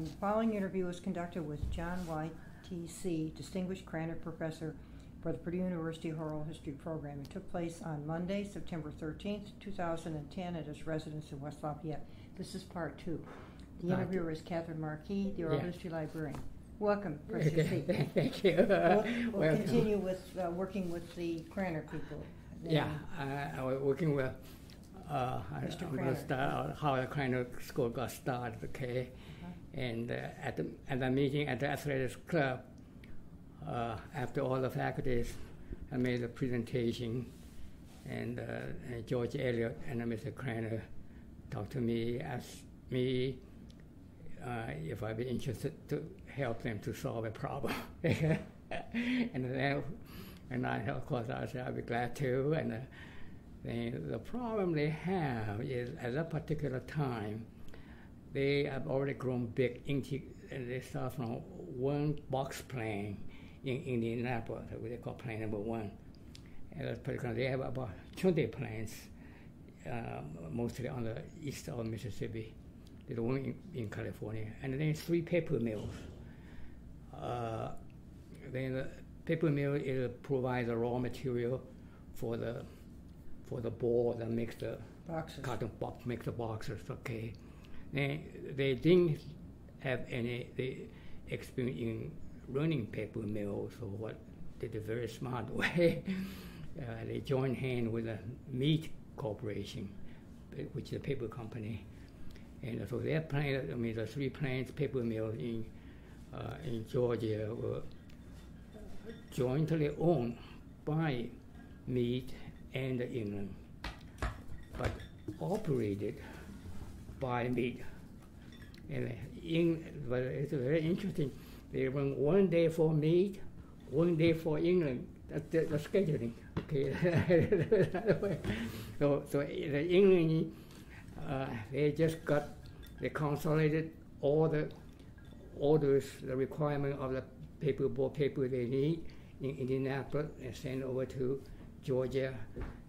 Um, the following interview was conducted with John White, TC, Distinguished Krannert Professor for the Purdue University Oral History Program. It took place on Monday, September 13th, 2010, at his residence in West Lafayette. This is part two. The Part interviewer is Katherine Markee, the Oral Yeah. History Librarian. Welcome, precious seat. Thank you. We'll, we'll continue with uh, working with the Krannert people. Yeah, I, I was working with, uh, Mr. I'm going to start out how the of school got started, okay? And uh, at, the, at the meeting at the athletics club, uh, after all the faculties, I made a presentation, and, uh, and George Elliott and Mr. Krannert talked to me, asked me uh, if I'd be interested to help them to solve a problem. and then, and I, of course, I said I'd be glad to. And uh, the problem they have is at that particular time, they have already grown big. They start from one box plane in Indianapolis, what they call plane number one. And that's particular, they have about 20 planes, uh, mostly on the east of Mississippi. There's one in, in California, and then three paper mills. Uh, then the paper mill is provide the raw material for the for the board that makes the Boxes. cotton box make the boxes. Okay, they they didn't have any the experience in running paper mills or what they did a very smart way. uh, they joined hand with a Mead corporation, which is a paper company, and so their plant, I mean the three plants paper mills in uh, in Georgia were jointly owned by Mead and Inland, but operated by Mead. And in, but it's very interesting. They run one day for Mead, one day for Inland. That's the, the scheduling. Okay. so, so the Inland, uh, they just got, they consolidated all the orders, the requirement of the paper board paper they need in Indianapolis and send over to Georgia,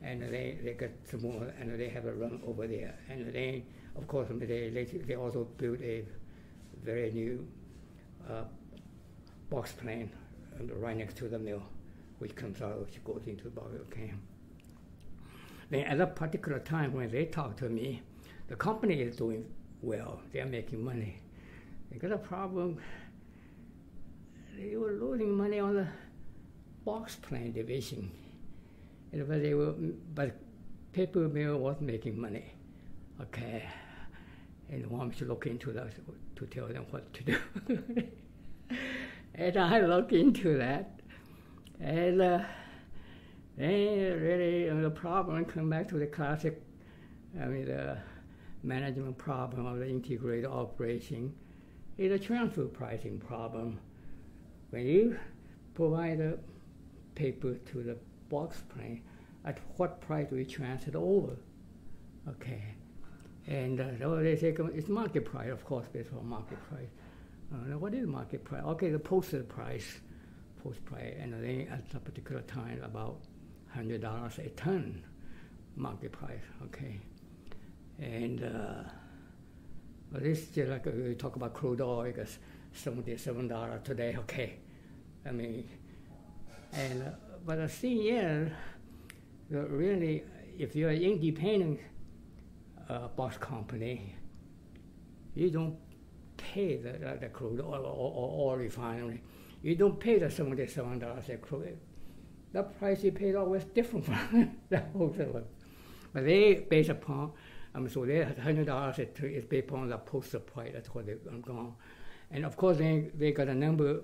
and they, they got some more, and they have a run over there. And then, of course, they, they, they also built a very new uh, box plane right next to the mill, which comes out, which goes into the Bolivar Camp. Then at that particular time when they talked to me, the company is doing well, they're making money. They got a problem. They were losing money on the box plant division. But they were, but paper mill was making money. Okay, and want me to look into that to tell them what to do. and I look into that, and uh, then really uh, the problem come back to the classic. I mean the management problem of the integrated operation is a transfer pricing problem. When you provide the paper to the box plant, at what price do we transfer it over? Okay. And uh, so they say it's market price, of course, based on market price. Now what is market price? Okay, the posted price, post price, and then at a particular time about hundred dollars a ton, market price. Okay, and uh, but this is just like uh, we talk about crude oil, because seventy-seven dollars today. Okay, I mean, and uh, but the thing is, really, if you're independent uh, box company, you don't pay the, the, the crude oil or, or, or refinery. You don't pay the seventy-seven dollars a crude. The price you pay always different from the wholesaler. But they based upon, um, so they hundred dollars is based upon the postal price. That's what they've gone. And of course, they they got a number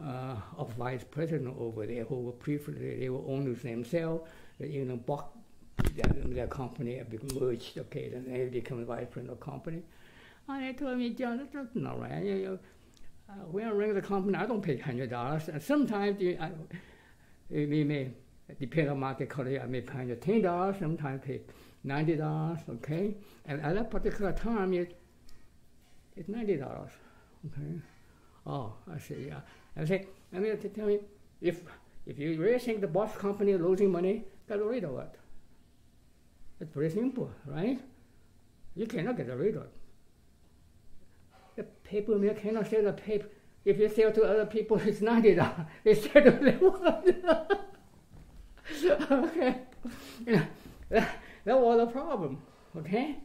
uh, of vice president over there who were previously they were owners themselves. They even bought their, their company have merged. Okay, then they president of the company. And they told me, John, that's not right. You, you, uh, when I run the company, I don't pay hundred dollars. And sometimes you, I, we may depend on market quality. I may pay ten dollars. Sometimes pay ninety dollars. Okay, and at that particular time, it it's ninety dollars. Okay. Oh, I see. Yeah. I say, I mean, tell me, if if you really think the boss company is losing money, get rid of it. It's very simple, right? You cannot get rid of it. The paper mill cannot sell the paper. If you sell to other people, it's ninety dollars. They sell to okay, you know, that, was the problem. Okay,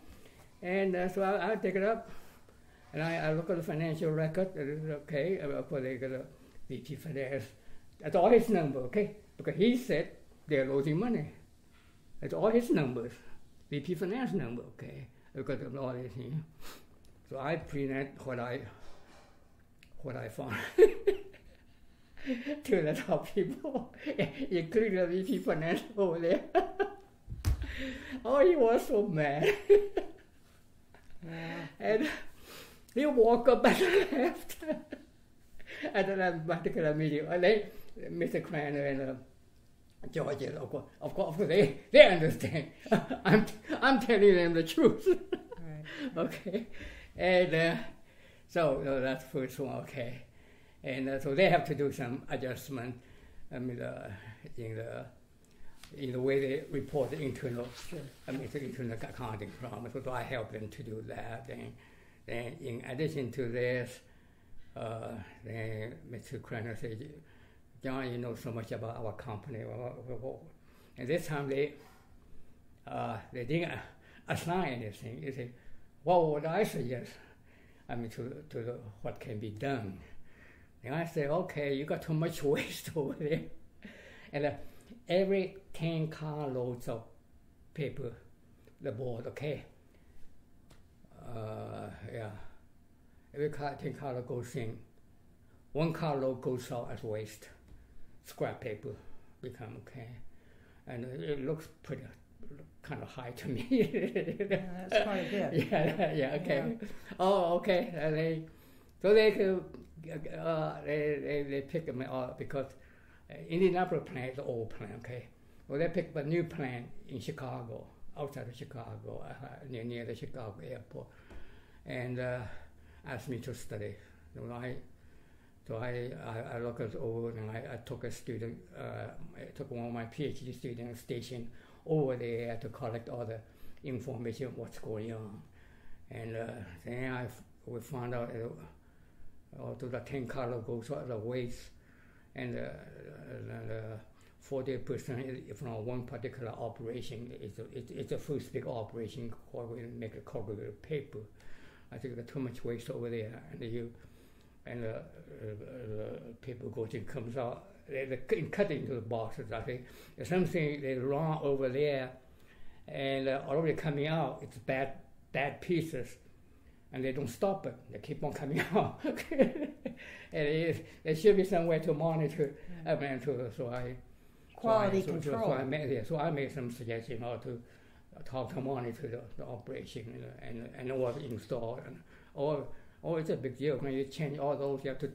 and uh, so I, I take it up, and I, I look at the financial record. and it's okay, uh, of course they got a VP finance. That's all his number. Okay, because he said they're losing money. That's all his numbers. VP finance number. Okay, because of all this. You know. So I present what I what I found to the top people, including the VP finance over there. oh, he was so mad. Yeah. and he walk up and left. at that particular meeting, and then Mr. Krannert and uh, George, of course, of course, they, they understand. I'm, I'm telling them the truth. Right. okay, and uh, so uh, that's the first one. Okay, and uh, so they have to do some adjustment. I mean, uh, in the in the way they report the internal, I mean, the internal accounting problem. So I help them to do that. And then, in addition to this, uh, then Mr. Krannert said, "John, you know so much about our company." And this time they uh, they didn't assign anything. They said, "What would I suggest?" I mean, to to the, what can be done. And I said, "Okay, you got too much waste over there." And uh, every 10 carloads of paper, the board, okay? Uh, yeah. Every car, 10 carload goes in. One carload goes out as waste. Scrap paper become okay. And it, looks pretty, kind of high to me. Yeah, that's quite a bit. yeah, yeah, okay. Oh, okay. Uh, they, so they could, uh, they, they, they pick them up because uh, Indianapolis plant is an old plant, okay? Well, they picked up a new plant in Chicago, outside of Chicago, uh, near, near the Chicago airport, and uh, asked me to study. So I, so I, I, I looked it over and I, I took a student, uh, I took one of my PhD students stationed over there to collect all the information what's going on. And uh, then I we found out uh, all the 10 color goes out the waste and uh, forty percent from one particular operation. It's a, it's, it's a first big operation called we make a corrugated paper. I think there's too much waste over there, and you and the uh, uh, paper goes in comes out. They, they cut- into the boxes. I think there's something they wrong over there, and uh, already coming out. It's bad bad pieces and they don't stop it. They keep on coming out. and it is, there should be some way to monitor. I mean, to, so I Quality so I, so- control. So, I made, yeah, so I made some suggestion how to how to monitor the, the operation and and, and what installed and or oh it's a big deal when you change all those you have to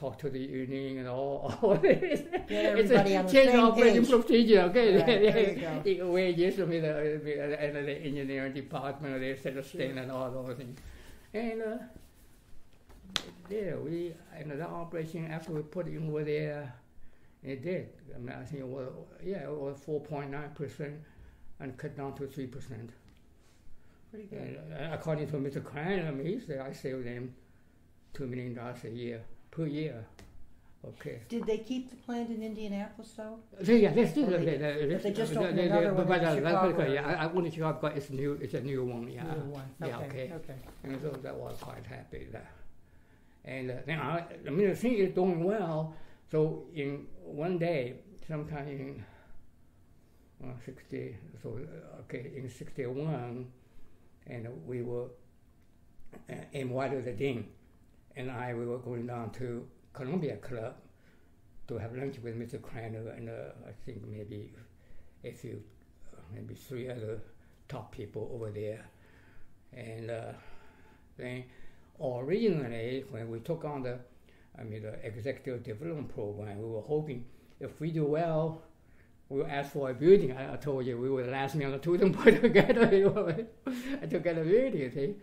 talk to the union and all, all this. Get it's a on the change same operating page. procedure. Okay, Right, there you go. the wages with the, and the engineering department, they set a stand and all those things. And uh, yeah, we and the operation after we put it over there, it did. I mean, I think it was yeah, it was four point nine percent, and cut down to three percent. Pretty good. And uh, according to Mr. Klein, I mean, he said I saved them two million dollars a year per year. Okay. Did they keep the plant in Indianapolis though? So, yeah, let's do But that. they- that- they just opened that- another that- one but, in Chicago yeah. I, I want to Chicago, but it's new. It's a new one. Yeah. New one. Yeah. Okay. Okay. Okay. And so that was quite happy there. And uh, I, I mean, the thing is doing well. So in one day, sometime in uh, 60, so uh, okay, in 61, and we were uh, in Dean, and I we were going down to Columbia Club to have lunch with Mr. Krannert and uh, I think maybe a few, maybe three other top people over there. And uh, then originally, when we took on the, I mean, the executive development program, we were hoping if we do well, we'll ask for a building. I, I told you we were last man on the totem pole to get a, to get a building, see?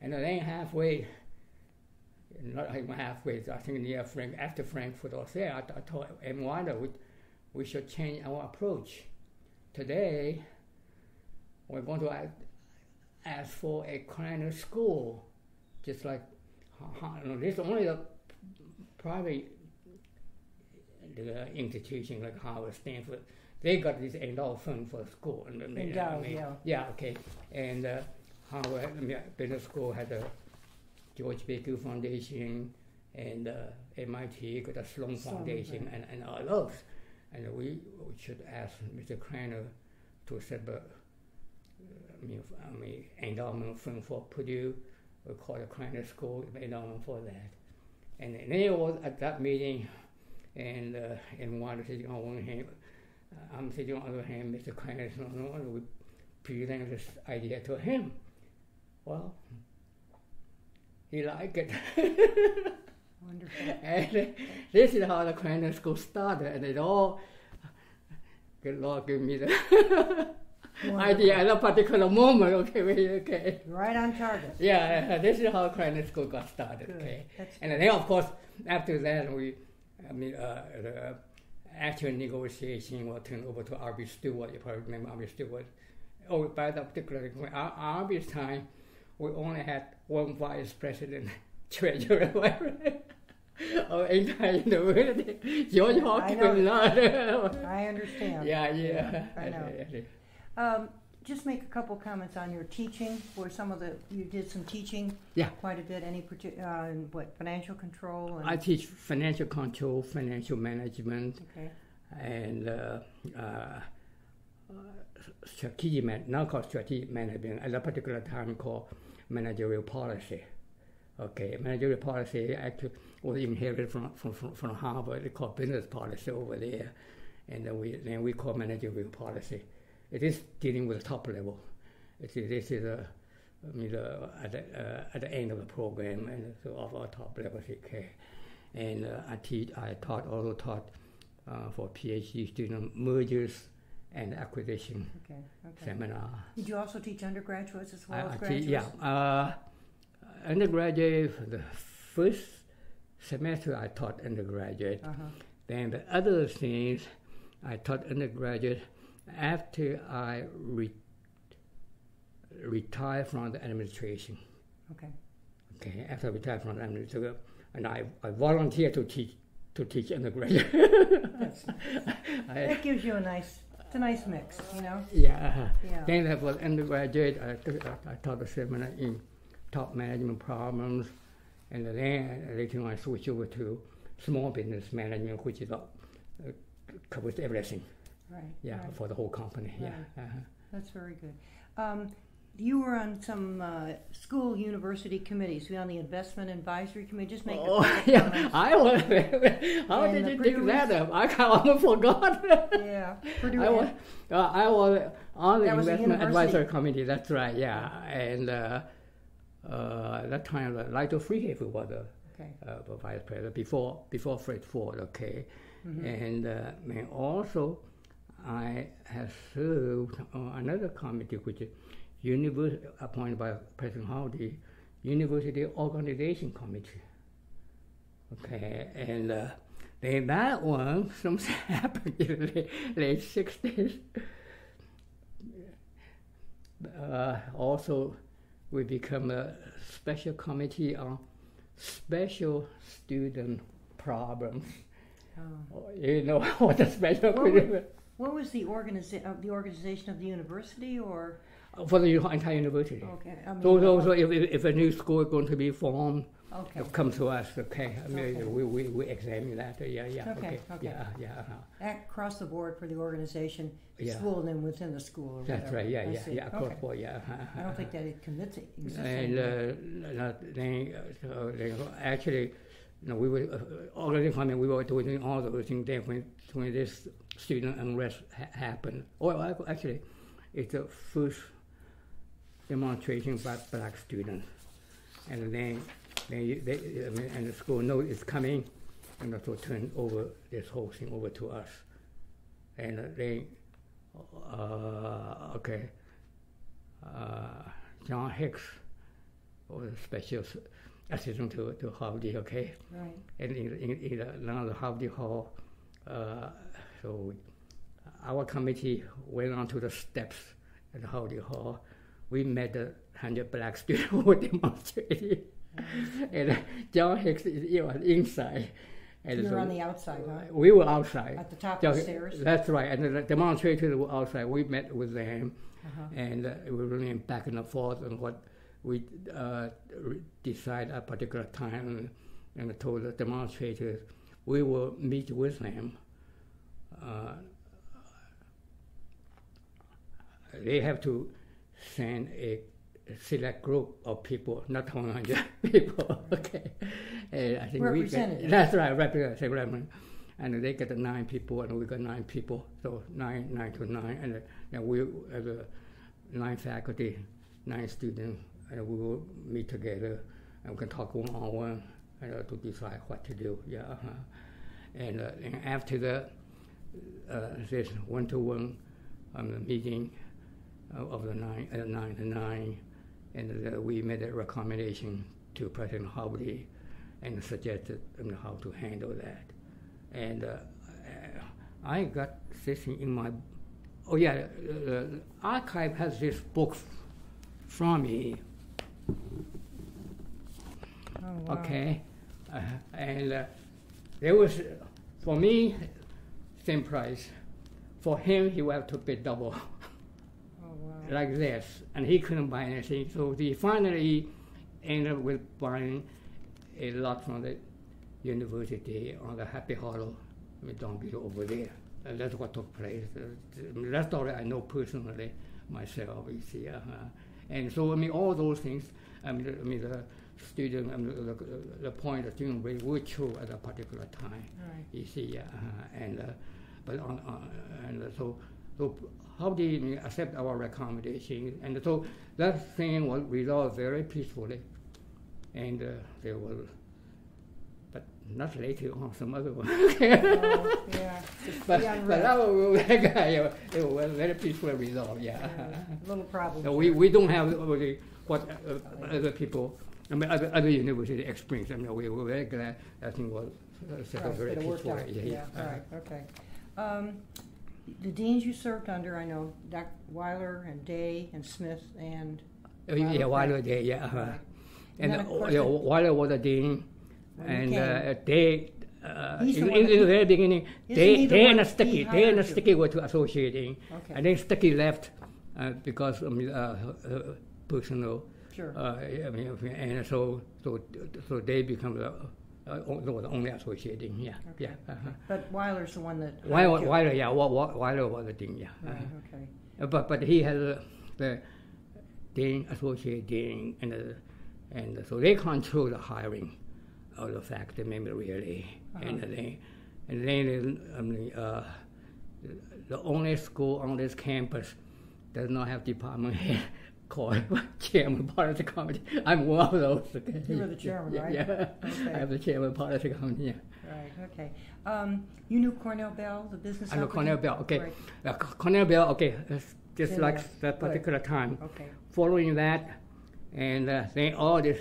And then halfway, not even halfway, I think near Frank, after Frankfurt was there, I, I told M1 that we, we should change our approach. Today, we're going to ask, ask for a Krannert school, just like ha- no, this only the private the institution like Harvard, Stanford. They got this endowed fund for school. And, I mean, I mean, yeah. Yeah, okay. And uh, Harvard I mean, Business School had a George Baker Foundation, and uh, MIT got a Sloan Foundation, and, and all those. And we, we should ask Mr. Krannert to set up, uh, I mean, I mean, endowment fund for Purdue. We call the Krannert School endowment for that. And then they was at that meeting, and uh, and one sitting on one hand, uh, I'm sitting on the other hand. Mr. Said, no, no, we presented this idea to him. Well, he liked it. Wonderful. And this is how the Krannert School started, and it all, good Lord, give me the idea at a particular moment. Okay, okay. Right on target. Yeah, this is how Krannert School got started. Good. Okay, That's and then of course after that we, I mean, uh, the actual negotiation was turned over to R.B. Stewart. You probably remember R.B. Stewart. Oh, by that particular R.B.'s time, we only had one vice president, treasurer, of entire university. George Hawkins was not. I understand. yeah, yeah. I know. Um, just make a couple comments on your teaching. Where some of the you did some teaching. Yeah. Quite a bit. Any partic- uh, in what financial control and I teach financial control, financial management, okay. and uh, uh, strategic man, now called strategic management, at a particular time called managerial policy. Okay, managerial policy actually was inherited from, from, from, from Harvard. They call business policy over there, and then we then we call managerial policy. It is dealing with the top level. It is, this is a, I mean, uh, at, the, uh, at the end of the program, and so of our top level okay. And uh, I teach, I taught also taught uh, for PhD student mergers and acquisition Okay. Okay. seminar. Did you also teach undergraduates as well I, as I graduates? yeah, uh, undergraduate the first semester I taught undergraduate. Uh huh. Then the other things I taught undergraduate after I re- retired from the administration. Okay. Okay, after I retired from the administration, and I, I volunteered to teach to teach undergraduate. That's, I, that gives you a nice. It's a nice mix, you know. yeah. Yeah. Then that was undergraduate. I, took, I, I taught a seminar in top management problems, and then later on I switched over to small business management, which is uh, covers everything. Right. Yeah, right. for the whole company. Yeah. Uh-huh. That's very good. Um, you were on some uh, school university committees. You were on the investment advisory committee. Just make a Oh, couple yeah. comments. I was. How And did you dig Purdue that up? I kind of almost forgot. Yeah. Purdue I was, uh, I was on the That investment advisory committee. That's right. Yeah, and uh, uh, that time, uh, Lito Freehaven was the Okay. uh, vice president before before Fred Ford. Okay, Mm-hmm. and uh, and also I have served on another committee which is university appointed by President Hovde, University Organization Committee. Okay, and uh, then that one something happened in the late, late 60s. Uh, also, we become a special committee on special student problems. Oh. You know what a special would- What was the organiza- uh, the organization of the university, or for the entire university. okay? I mean, So, so, so if, if a new school is going to be formed, okay. come to us, okay? I mean, Okay. we, we, we examine that, yeah, yeah, Okay, okay. okay. Yeah, yeah, uh-huh. Across the board for the organization, Yeah. school, and then within the school. That's whatever. right, yeah, I yeah, see. yeah, across Okay. board, yeah. uh-huh, I don't think uh-huh. that it commits it exists And uh, then, uh, so then actually, you know, we were uh, organizing committee. We were doing all those things. Then when when this student unrest ha- happened, or actually, it's the first demonstration by black students, and then they, I mean, and the school knows it's coming, and also turn over this whole thing over to us, and then uh, okay, uh, John Hicks was a special assistant to, to Hovde, okay? Right. And in, in, in another Hovde Hall, uh, so our committee went onto the steps at Hovde Hall. We met the 100 black students who were demonstrating. and John Hicks he was inside. And you were so on the outside, huh? we were outside. At the top of the stairs? That's right. And the demonstrators were outside. We met with them, Uh-huh. and uh, we were running back and forth on what we uh, decide at a particular time, and I told the demonstrators we will meet with them. Uh, they have to send a select group of people, not 100 people. okay, and I think we get, that's right, representative, and they get the nine people, and we got nine people, so nine, nine to nine, and, and we as a nine faculty, nine students, and we will meet together, and we can talk one on one, and uh, to decide what to do. Yeah, uh-huh. and, uh, and after the uh, this one to one um, meeting uh, of the nine, uh, nine to nine, and uh, we made a recommendation to President Hovde and suggested um, how to handle that. And uh, I got this in my, oh yeah, uh, the archive has this book from me, Oh, wow. okay? Uh, and uh, there was, for me, same price. For him, he would have to pay double. Oh, wow. like this, and he couldn't buy anything. So he finally ended up with buying a lot from the university on the Happy Hollow, I mean, Don Beetle over there. And that's what took place. Uh, that story I know personally myself, you see. Uh, and so, I mean, all those things, I mean, the, I mean, the student, I mean, the, the, point the student really were true at a particular time. Right. You see, uh, and uh, but on, on and so so how did he accept our recommendation? And so that thing was resolved very peacefully, and uh, there was, but not later on some other one. Oh, yeah. But but that was uh, it was very peacefully resolved. Yeah. Little problem. So we, we don't have really what uh, other people, I mean, other, other university experience. I mean, we were very glad that thing was uh, settled Right, very that it worked peacefully. Yeah, Yeah, yeah. all right, okay. Um, The deans you served under, I know, Dr. Weiler and Day and Smith and. Uh, yeah, Weiler. Day, yeah. uh-huh. And then, uh, yeah, Wilder was a dean, and uh, they, uh, in, in, in the very beginning, they, the they and Sticky, they and? Sticky were to associating, Okay. and then Sticky left uh, because of uh, uh, personal. Sure. Uh, I mean, and so so so they become the, uh, the only associating. Yeah, Okay. yeah. Uh-huh. But Weiler's the one that. Weiler. Wilder, yeah, Wilder was the dean. Yeah. Right, uh-huh. okay. Uh, But but he has uh, the dean, associate dean, and uh, and so they control the hiring of the faculty member really, and Uh-huh. then and then I mean, uh, the only school on this campus does not have department head called chairman part of the committee. I'm one of those. You were the chairman, Yeah, right? Yeah, Okay. I am the chairman policy committee. Yeah. Right, okay. Um, you knew Cornell Bell, the business I know company? Cornell Bell. Okay, Right, uh, Cornell Bell. Okay, it's just In like there. that particular time. okay. following that, and uh, then all these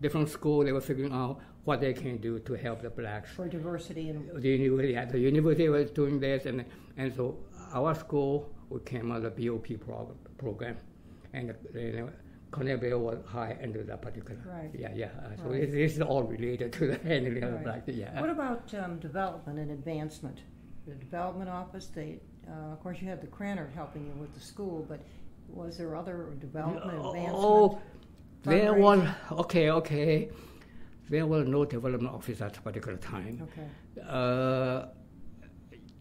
different schools they were figuring out what they can do to help the blacks. For diversity and, The university, the university was doing this, and and so our school we came out of the BOP prog- program, and uh, Cornell Bell was high under that particular. Right. Yeah, yeah. Uh, so Right. this, this is all related to the handling of the Right. blacks. Yeah. what about um, development and advancement? The development office, they, uh, of course, you had the Krannert helping you with the school, but was there other development, advancement? Oh, there was okay, okay. There was no development office at a particular time. Okay, uh,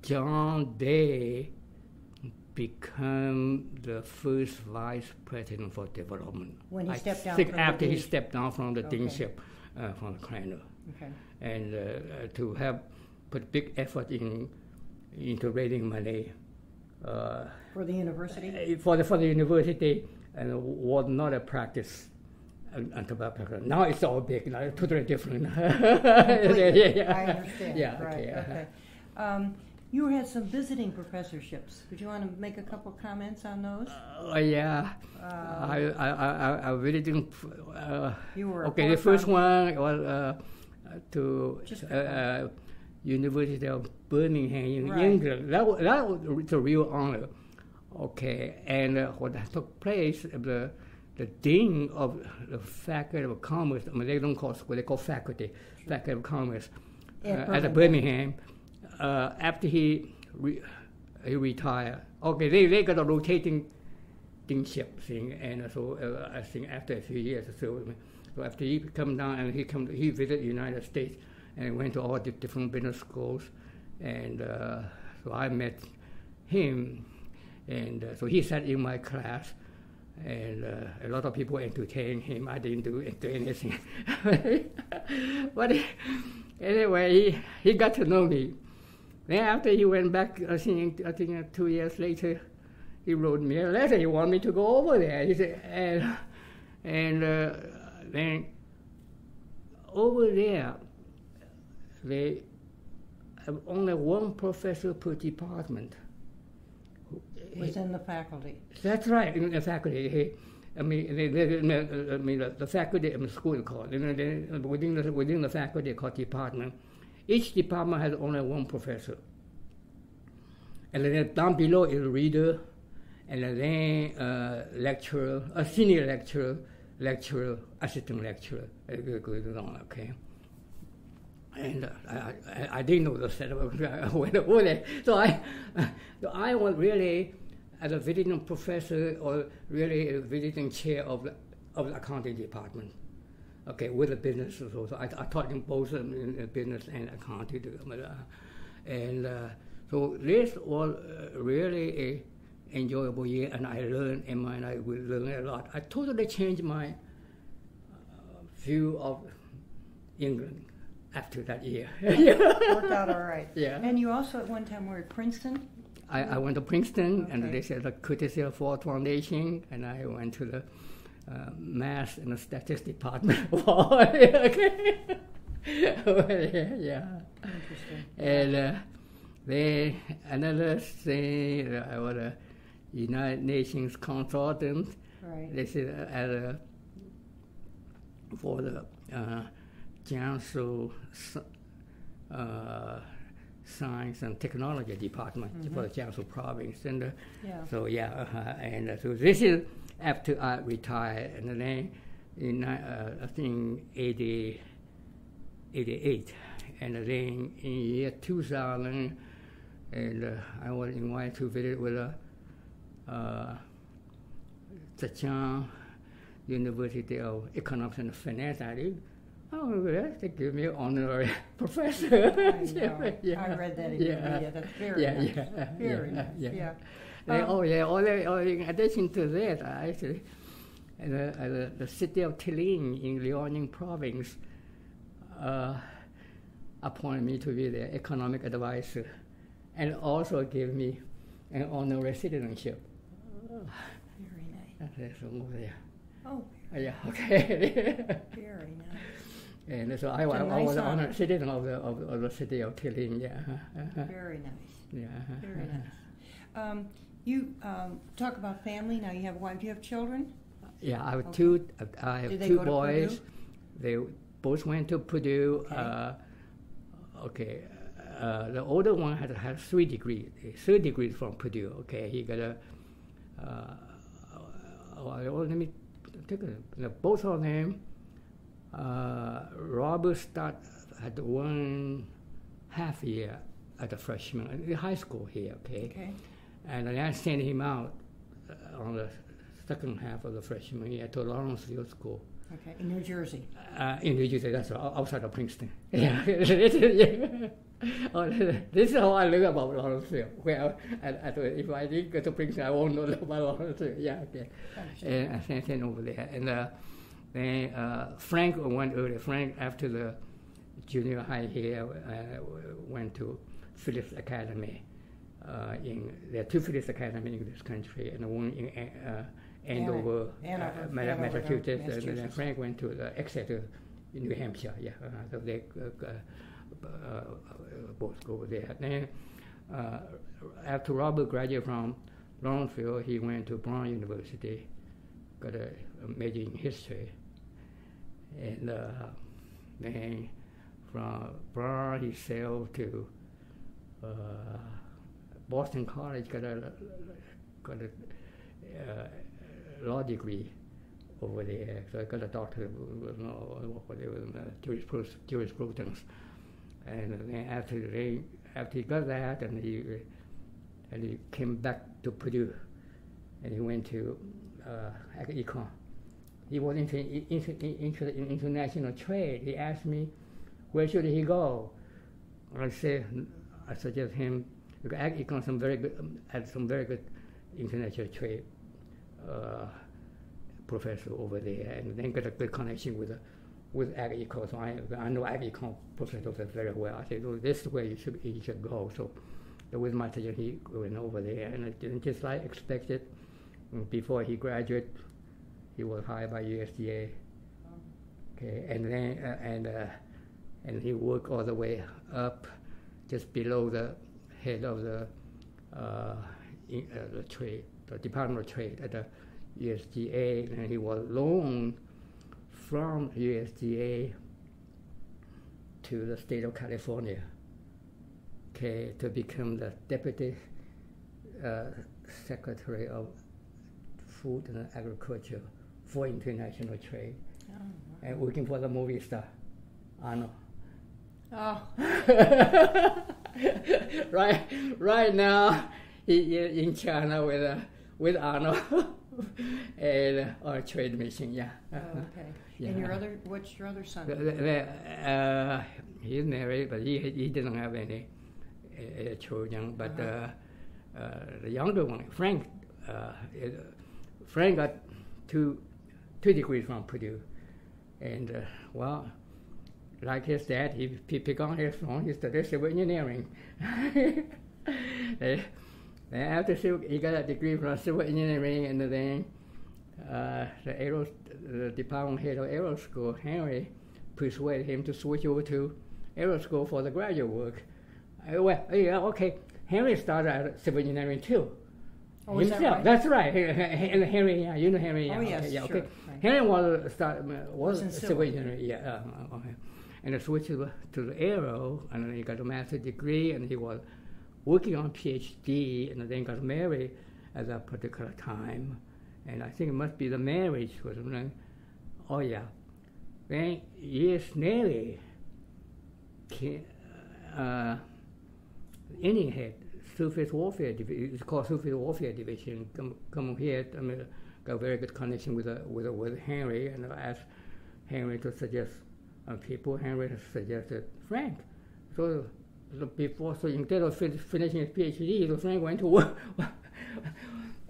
John Day became the first vice president for development. When he I stepped down think after he stepped down from the Okay. deanship uh, from the Krannert, okay, and uh, to have put big effort in into raising money uh, for the university? uh, for the for the university, and was not a practice until that Now it's all big, now it's totally different. Completely. yeah, yeah. I understand, Yeah, right, okay, uh-huh. okay. Um, you had some visiting professorships. Would you want to make a couple comments on those? Oh yeah, Um, I, I, I, I really didn't. Uh, You were okay, the first one was uh, to uh, uh, University of Birmingham in Right. England. That was, that was the real honor. Okay, and uh, what took place, uh, the the dean of the faculty of commerce. I mean, they don't call school; they call faculty, faculty of commerce At uh, at Birmingham. Uh, after he re- he retired, okay, they they got a rotating deanship thing, and so uh, I think after a few years or so, so after he come down and he come he visited the United States and went to all the different business schools, and uh, so I met him, and uh, so he sat in my class, and uh, a lot of people entertained him. I didn't do, do anything, but anyway, he, he got to know me. Then after he went back, I think I think uh, two years later, he wrote me a letter. He wanted me to go over there. He said, and and uh, then over there, they have only one professor per department. Within the faculty. That's right, in the faculty. He, I mean, they, they, I mean, the, the faculty, I mean, school called, you know, they, within, the, within the faculty called department, each department has only one professor. And then down below is a reader, and then uh, lecturer, a senior lecturer, lecturer, assistant lecturer, okay? And uh, I, I, I didn't know the setup. I went there. So I, so I was really, as a visiting professor or really a visiting chair of the, of the accounting department. Okay, with the business. So, so I, I taught in both in, in business and accounting. uh, And uh, so this was uh, really a enjoyable year, and I learned, and I, and I will learn a lot. I totally changed my uh, view of England after that year. Worked out all right. Yeah. And you also at one time were at Princeton? I, I went to Princeton, and they said the Curtis Ford Foundation, and I went to the uh, Math and the Statistics Department. okay. yeah. And uh, then another thing, uh, I was a United Nations consultant. Right. This is uh, at a, for the uh, Jiangsu uh, Science and Technology Department for the Jiangsu province. And uh, Yeah. so, yeah, uh, and uh, so this is after I retired. And then in, uh, I think, 80, 88. And then in year 2000, and uh, I was invited to visit with a uh, Zhejiang University of Economics and Finance. I did. Oh, yes, they give me honorary professor. I know. yeah, I read that in yeah. media. That's very yeah, nice. yeah, Very yeah, nice. yeah. Yeah. They- oh yeah, all the, all in addition to that, I actually, uh, the, the city of Tieling in Liaoning province uh, appointed me to be their economic advisor, and also gave me an honorary citizenship. Very nice. That's over there. Oh, yeah, okay. very nice. and so I, I, I nice was an honor. honored citizen of the of, of the city of Tieling. Yeah, Very nice. yeah. Very nice. Um, you um, talk about family. Now you have a wife. Do you have children? Yeah, I have Okay. two. I have Did two boys. They both went to Purdue. Okay. Uh, okay. Uh, the older one had had three degrees, three degrees from Purdue. Okay, he got a. Uh, oh, oh, let me take a. Both of them. Uh, Robert start had one half year at the freshman in high school here. Okay. Okay. And then I sent him out uh, on the second half of the freshman year to Lawrenceville School Okay. In New Jersey. uh, in New Jersey. That's outside of Princeton. Yeah. Oh, this is how I learned about Lawrenceville. Well, I, I, thought if I didn't go to Princeton, I won't know about Lawrenceville. Yeah, okay. And I sent him over there. And uh, then uh, Frank went earlier. Frank, after the junior high here, uh, went to Phillips Academy. Uh, in there are two Phillips Academy in this country, and one in uh, Andover, Andover, uh, Andover, Massachusetts, and then Frank went to the Exeter, in New Hampshire. Yeah, uh, so they uh, uh, uh, both go there. Then uh, after Robert graduated from Lawrenceville, he went to Brown University, got a, a major in history, and uh, then from Brown he sailed to uh, Boston College, got a got a uh, law degree over there. So I got a doctor with jurisprudence, jurisprudence. And then after they after he got that, and he and he came back to Purdue, and he went to uh, econ. He was into, in international trade. He asked me, where should he go? I said, I suggest him econ some very good um, had some very good international trade uh, professor over there, and then got a good connection with. Uh, with ag econ, so I, I know ag econ professors very well. I said, well, this is where you should, you should go. So with my suggestion, he went over there, and it didn't just like expected. Before he graduated, he was hired by USDA. Okay, and then uh, and uh, and he worked all the way up, just below the head of the uh, in, uh, the trade, the Department of Trade at the USDA, and he was loaned from USDA to the state of California okay, to become the deputy uh, secretary of food and agriculture for international trade oh, wow. and working for the movie star Arnold. Oh. right, right now he is in China with uh, with Arnold and uh, on trade mission. Yeah. Oh, okay. Yeah. And your other, what's your other son? Uh, he's married, but he he didn't have any uh, children. But uh-huh. Uh, the younger one, Frank, uh, Frank got two two degrees from Purdue, and uh, well, like his dad, he, he picked on his phone. He studied civil engineering. then after civil, he got a degree from civil engineering, and then uh, the aero, the department head of aero school, Henry, persuaded him to switch over to aero school for the graduate work. Uh, well, yeah, okay. Henry started at civil engineering too. Oh, himself. That right? That's right. And Henry, yeah, you know Henry. Yeah, oh yes, okay, yeah, sure. okay. Right. Henry was start was, was civil engineer. Yeah, uh, okay. And I switched to, the aero, and then he got a master's degree, and he was working on PhD, and then got married at that particular time. And I think it must be the marriage was oh yeah. Then years nearly, uh, head surface warfare division. It's called surface warfare division. Come, come here. I mean, got a very good connection with uh, with with Henry, and I asked Henry to suggest uh, people. Henry suggested Frank. So, so before, so instead of fin- finishing his PhD, so Frank went to work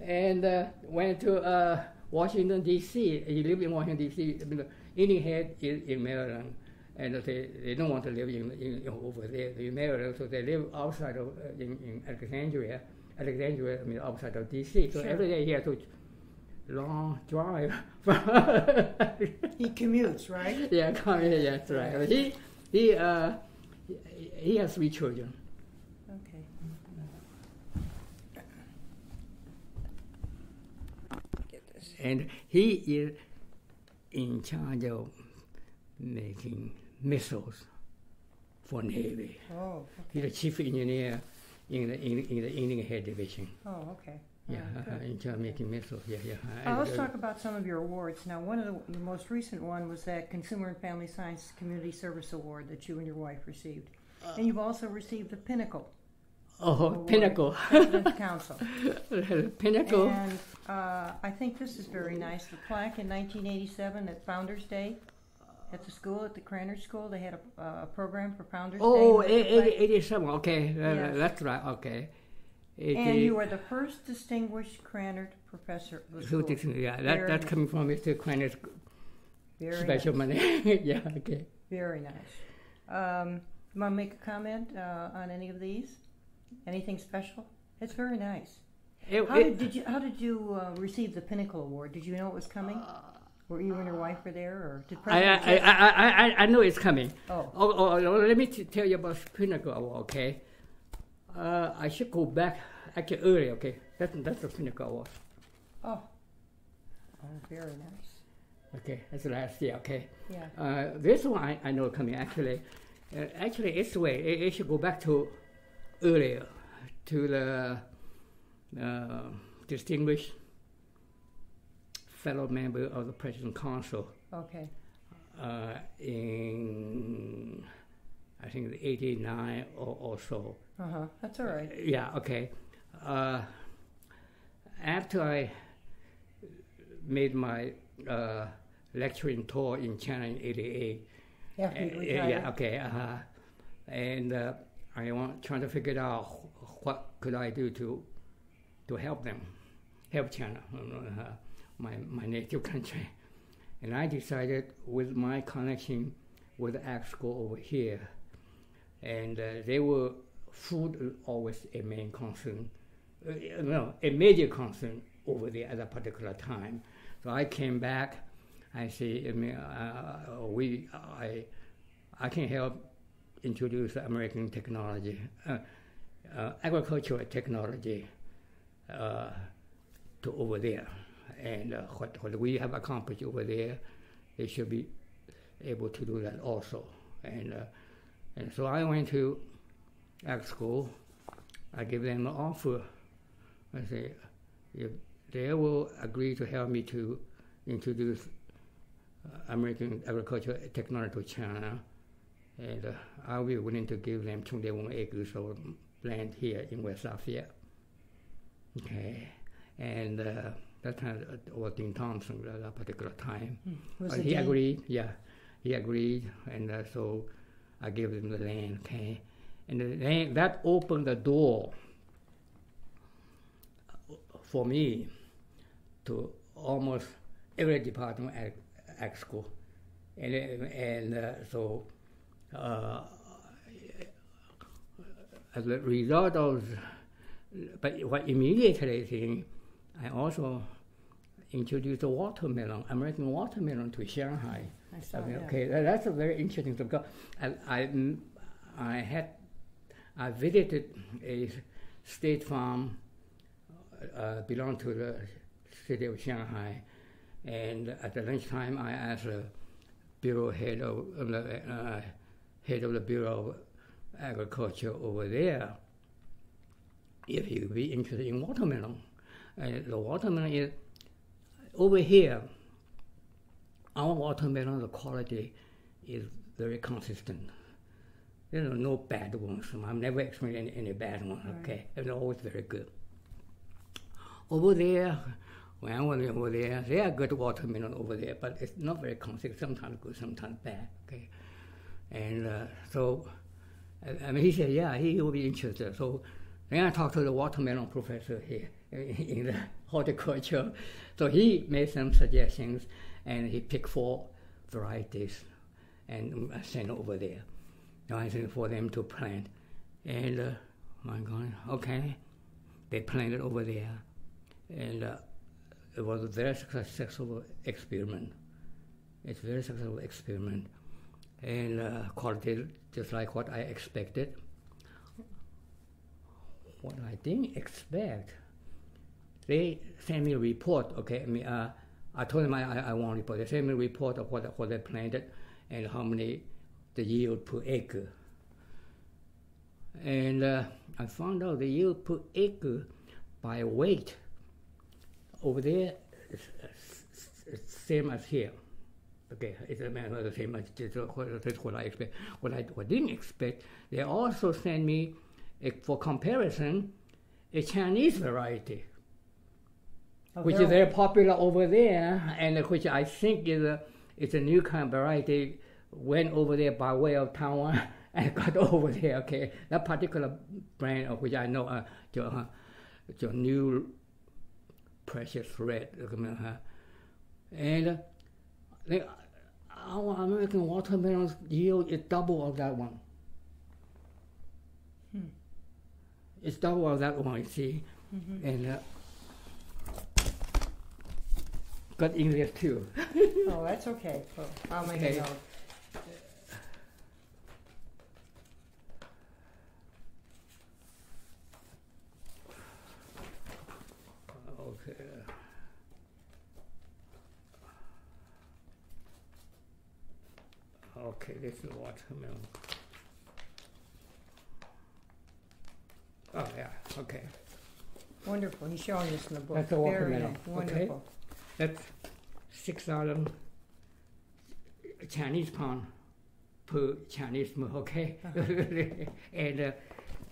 and uh, went to uh, Washington D.C. He lived in Washington D.C. I mean, Indian head is in Maryland and they, they don't want to live in, in, over there in Maryland, so they live outside of uh, in, in, Alexandria. Alexandria, I mean, outside of D.C. So sure. every day he has to long drive. he commutes, right? Yeah, commute. Yeah, that's right. He he uh, he, he has three children. Okay. And he is in charge of making missiles for Navy. Oh, okay. He's the chief engineer in the in, in the Indian Head Division. Oh, okay. Yeah, uh, in charge of making missiles. Yeah, yeah. Uh, let's talk about some of your awards. Now, one of the, the, most recent one was that Consumer and Family Science Community Service Award that you and your wife received, uh, and you've also received the Pinnacle. Oh, Award, Pinnacle. President's Council. Pinnacle. And uh, I think this is very nice. The plaque in 1987 at Founders Day at the school, at the Krannert School, they had a, uh, a program for Founders oh, Day. Oh, 87, okay. Uh, yes. That's right, okay. 80, and you are the first distinguished Krannert professor of the school. Yeah, that, that's coming from Mr. Krannert's Very special nice. money. yeah, okay. Very nice. Um, you want to make a comment uh, on any of these? Anything special? It's very nice. It, how, it, did, did, you, how did you uh, receive the Pinnacle Award? Did you know it was coming? Uh, were you and your wife were there, or did I, I, I, I, I know it's coming. Oh. Oh, oh, oh let me t- tell you about Pinnacle, Award. okay? Uh, I should go back actually early, okay? That's, that's the Pinnacle Award. Oh. Oh, very nice. Okay, that's the last year, okay? Yeah. Uh, this one I, I know coming actually. Uh, actually, it's the way. It, it, should go back to earlier, to the uh, distinguished fellow member of the President Council Okay. uh, in, I think, '89 or, or so. Uh huh. That's all right. Yeah, okay. Uh, after I made my uh, lecturing tour in China in '88, After you uh, retired. yeah, okay, Uh-huh. and uh, I want trying to figure out what could I do to to help them, help China, uh, my my native country, and I decided with my connection with ag school over here, and uh, they were food always a main concern, uh, no, a major concern over there at that particular time. So I came back. I say, I mean, uh, we, I, I can help introduce American technology, uh, uh, agricultural technology, uh, to over there, and uh, what what we have accomplished over there, they should be able to do that also. And uh, and so I went to school. I gave them an offer. I say, if they will agree to help me to introduce uh, American agricultural technology to China, and uh, I'll be willing to give them 21 acres of land here in West Lafayette. Okay, and uh, that time it was Dean Thompson at that particular time. Was Uh, he agreed, yeah, he agreed, and uh, so I gave them the land, okay, and the land, that opened the door for me to almost every department at, at school, and and uh, so uh, as a result of, but what immediately thing, I also introduced the watermelon, American watermelon to Shanghai. I saw I mean, that. okay, that, that's a very interesting thing because I, I, I had, I visited a state farm uh, belong to the city of Shanghai, and at the lunchtime I asked the bureau head of uh, the uh, head of the bureau of agriculture over there if he would be interested in watermelon. And the watermelon is over here. Our watermelon, the quality is very consistent. There are no bad ones. I've never experienced any, any bad ones. Right. Okay, and they're always very good. Over there, when I was over there, they are good watermelon over there, but it's not very consistent. Sometimes good, sometimes bad. Okay, and uh, so, I- I mean, he said, yeah, he will be interested. So then I talked to the watermelon professor here in the horticulture. So he made some suggestions, and he picked four varieties, and sent over there. And I sent for them to plant, and uh, my God, okay, they planted over there, and uh, it was a very successful experiment. It's a very successful experiment, and uh, quality just like what I expected. What I didn't expect, they sent me a report. Okay, I mean, uh, I told them I, I, want a report. They sent me a report of what what they planted and how many the yield per acre. And uh, I found out the yield per acre by weight over there same as here. Okay, it's a matter of the same as what I expect. What I what didn't expect, they also sent me, a, for comparison, a Chinese variety, Oh, which is very popular over there, and which I think is a it's a new kind of variety. Went over there by way of Taiwan and got over there. Okay, that particular brand of which I know, uh, 叫 uh, 叫 New Precious Red, uh, and uh, they, our American watermelons yield is double of that one. Hmm. It's double of that one, you see, Mhm. and uh, got English too. Oh, that's okay. Well, I'll make Okay. a note. Okay. Okay, this is watermelon. Oh yeah, okay. Wonderful. He's showing us in the book. That's a Very watermelon, nice. okay. That's six thousand Chinese pound per Chinese meal, okay? and uh,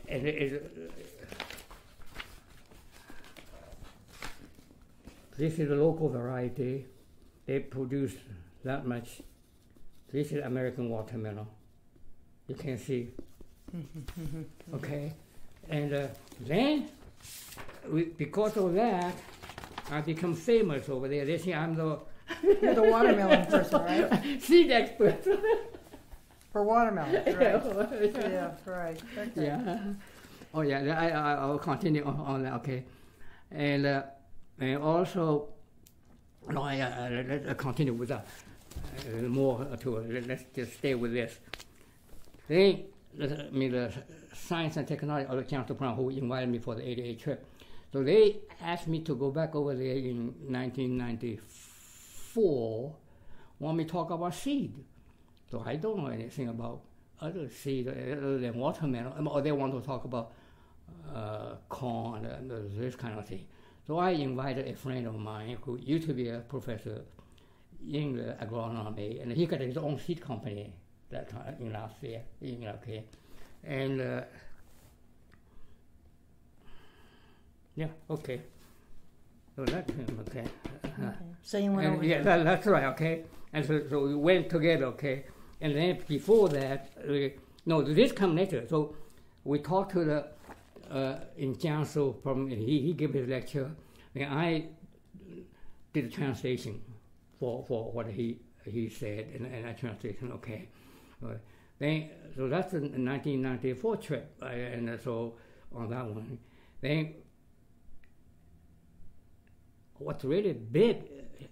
and it, this is a local variety. They produce that much. This is American watermelon. You can see. okay, and uh, then we, because of that, I become famous over there. They say I'm the You're the watermelon person, right? seed expert. For watermelon, right? Yeah, right. Okay. yeah. Oh yeah, I, I I'll continue on, on that. Okay, and uh, and also, no, I, uh, let's continue with that. Uh, more to it. Let- Let's just stay with this. They, I mean, the science and technology of the council plan who invited me for the 88 trip. So they asked me to go back over there in 1994, want me to talk about seed. So I don't know anything about other seed other than watermelon, um, or they want to talk about uh, corn and this kind of thing. So I invited a friend of mine who used to be a professor in the agronomy, and he got his own seed company that time in last year, in okay, and uh, yeah, okay. So that's him, okay. Uh, So you went and over yeah, that, that's right, okay. And so, so we went together, okay. And then before that, uh, no, this come later. So we talked to the uh, in Jiangsu from he he gave his lecture, and I did translation for for what he he said, and, and I translation, okay. Uh, then so that's the 1994 trip, uh, and so on that one, then what's really big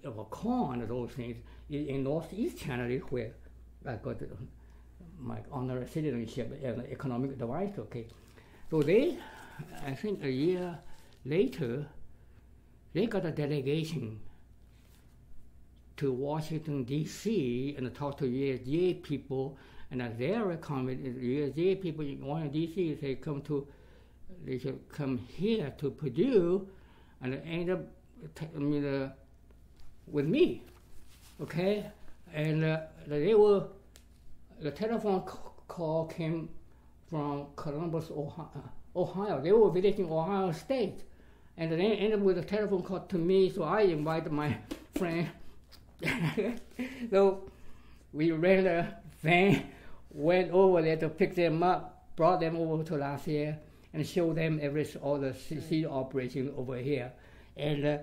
of a corn of those things is in northeast China is where I got my honorary citizenship and economic advisor. Okay, so they, I think a year later, they got a delegation to Washington D.C. and talk to USDA people, and at their recommend USDA people in Washington D.C. they come to, they should come here to Purdue, and end up I mean, uh, with me, okay, and uh, they were the telephone call came from Columbus, Ohio. Ohio. They were visiting Ohio State, and they ended with a telephone call to me. So I invited my friend. so we rented a van, went over there to pick them up, brought them over to Lafayette, and showed them every all the se- seed operation over here. And uh,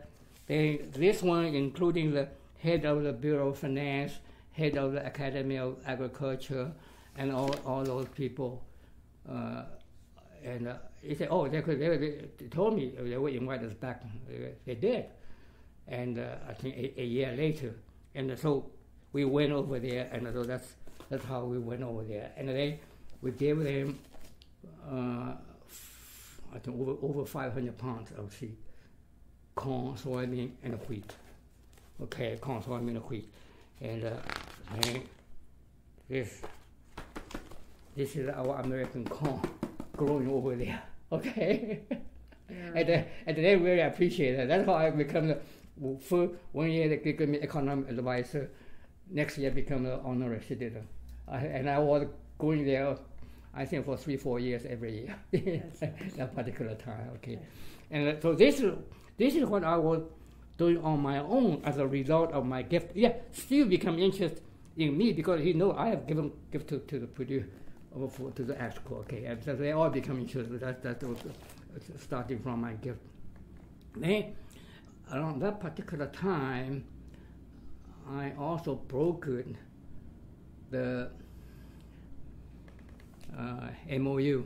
they, this one, including the head of the Bureau of Finance, head of the Academy of Agriculture, and all, all those people. Uh, and uh, he said, "Oh, they, could, they, they told me they would invite us back. They, they did." And uh, I think a, a year later, and so we went over there, and so that's that's how we went over there. And then we gave them, uh, I think over over 500 pounds of seed, corn, soybean, and wheat. Okay, corn, soybean, and wheat, and uh, and this this is our American corn growing over there. Okay. and, uh, and they really appreciate it. That's how I become the first one year they give me economic advisor. Next year become an honorary citizen. I, and I was going there, I think for three four years every year. that particular time. Okay. And uh, so this is this is what I was doing on my own as a result of my gift. Yeah, still become interested in me because he know I have given gift to, to the Purdue over for, to the school. Okay, and so they all become interested. That that was uh, starting from my gift. Then around that particular time, I also brokered the uh, MOU,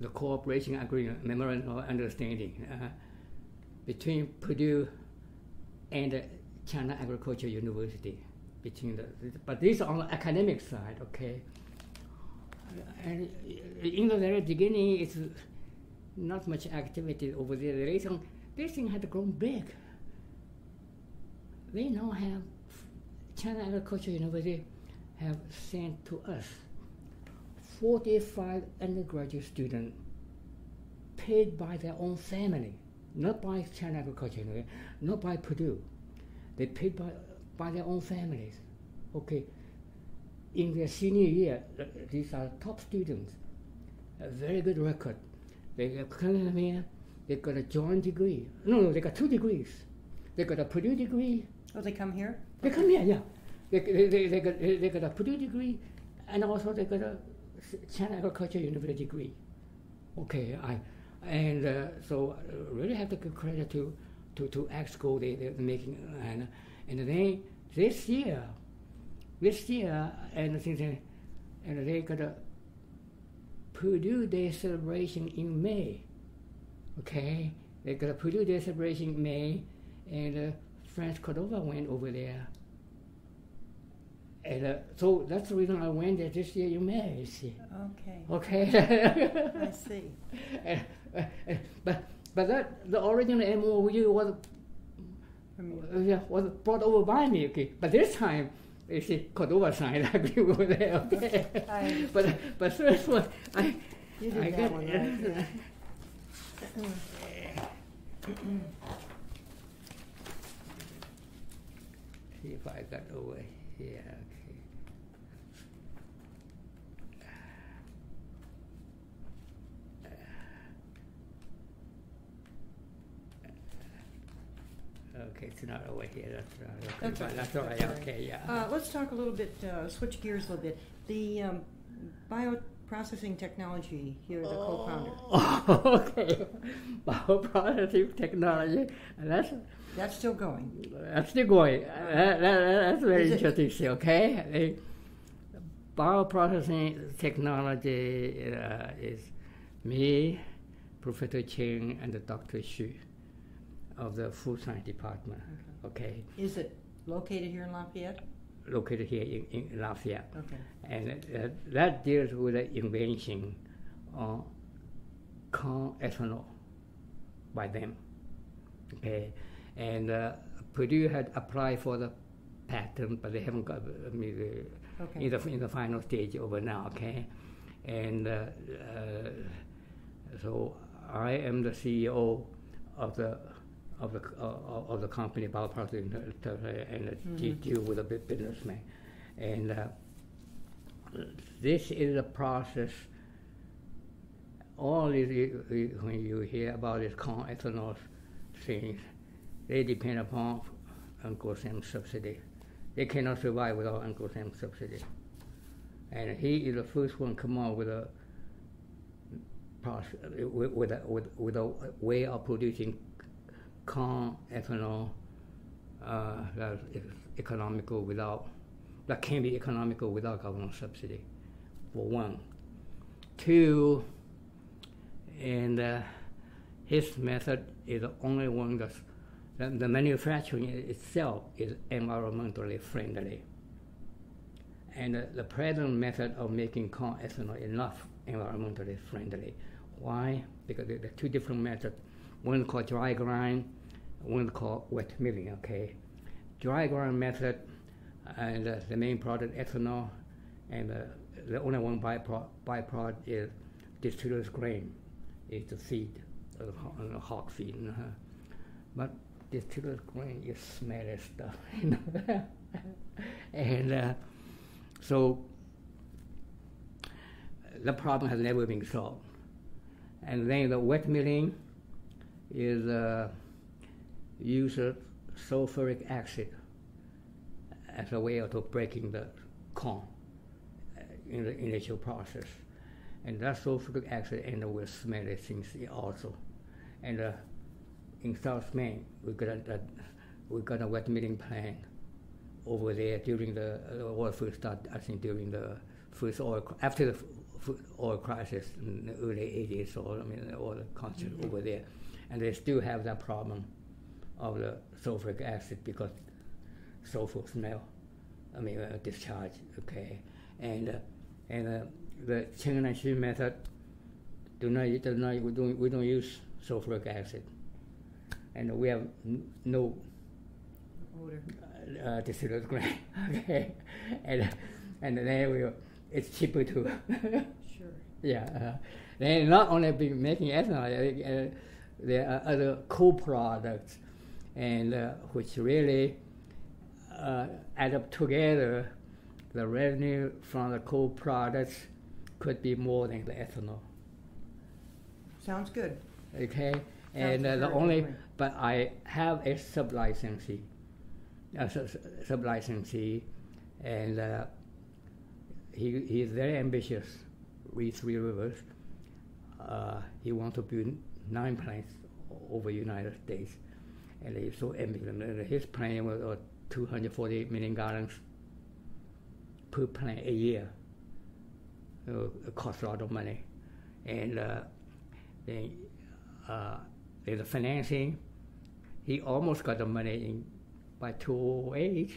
the cooperation agreement, memorandum of understanding uh, between Purdue and China Agricultural University. Between the, but this on the academic side, okay. And in the very beginning, it's not much activity over there. Later, on, this thing had grown big. They now have China Agricultural University have sent to us 45 undergraduate students paid by their own family, not by China Agricultural University, not by Purdue. they paid by by their own families. Okay, in their senior year, these are top students, a very good record. They come here, they got a joint degree. No, no, they got two degrees. They got a Purdue degree. Oh, they come here? They come here, yeah. They, they, they, they, got, they got a Purdue degree, and also they got a China Agriculture University degree. Okay, I, and uh, so I really have to give credit to, to, to School they, they're making, and, and then this year, this year, and since they, and they got a Purdue Day celebration in May. Okay, they got a Purdue Day celebration in May, and uh, France Cordova went over there. And uh, so that's the reason I went there this year in May. You see. Okay, Okay. I see. Uh, uh, uh, but but that the original MOU was yeah, was brought over by me. Okay, but this time. You see, Cordova signed. I agree with that. Okay, I- but but first one, I You I did that got- one right. See if I got over here. Okay. It's not over here. That's not okay. That's okay. That's all right. That's all right. Okay, yeah. Uh, let's talk a little bit, uh, switch gears a little bit. The um, bioprocessing technology here, the co-founder. Oh, okay. Bioprocessing technology. That's That's still going. that's still going. Uh, that, that, that's very Is it- interesting. See, okay. The bioprocessing technology uh, is me, Professor Cheng, and Dr. Xu of the food science department. Okay, Is it located here in Lafayette? located here in, in Lafayette. Okay. and uh, that deals with the invention of corn ethanol by them. Okay, and uh, Purdue had applied for the patent, but they haven't got I mean, the, Okay. in the in the final stage over now. Okay, and uh, uh, so I am the CEO of the. Of the, uh, of the company, Bioprocessing, and uh, de- deal with a businessman. And uh, this is a process. All these, when you hear about this corn ethanol things, they depend upon Uncle Sam's subsidy. They cannot survive without Uncle Sam's subsidy. And he is the first one come out with a process, with, with, a, with, with a way of producing corn ethanol uh, that is economical without that can be economical without government subsidy, for one. Two, and uh, his method is the only one that's the, the manufacturing itself is environmentally friendly. And uh, the present method of making corn ethanol is not environmentally friendly. Why? Because there are two different methods. One called dry grind, one called wet milling. Okay, dry grind method, and uh, the main product ethanol, and uh, the only one bypro- byproduct is distiller's grain, is the feed, uh, uh, hog feed. uh-huh. But distiller's grain is smelly stuff, you know. and uh, so the problem has never been solved. And then the wet milling is uh, use sulfuric acid as a way of breaking the corn uh, in the initial process. And that sulfuric acid end up with smelly things also. And uh, in South Maine, we got a, we got a wet milling plant over there during the uh, oil first start. I think during the first oil after the oil crisis in the early 80s, or I mean all the oil concert over there, and they still have that problem of the sulfuric acid because sulfur smell. I mean uh, discharge. Okay, and uh, and uh, the Cheng and Xu method do not do not we don't we don't use sulfuric acid, and we have no Odor. uh, distillers grain. okay, and and then we it's cheaper too. Sure. yeah, uh, they not only be making ethanol, uh, uh, there are other co-products, and uh, which really uh, add up together, the revenue from the co-products could be more than the ethanol. Sounds good. Okay, and uh, the only, but I have a sub licensee, a sub licensee, and uh, he he is very ambitious. With Three Rivers, uh, he wants to build nine plants o- over United States, and he's so. And His plan was uh, 248 million gallons per plant a year. It cost a lot of money, and uh, then uh, the financing. He almost got the money in by 2008,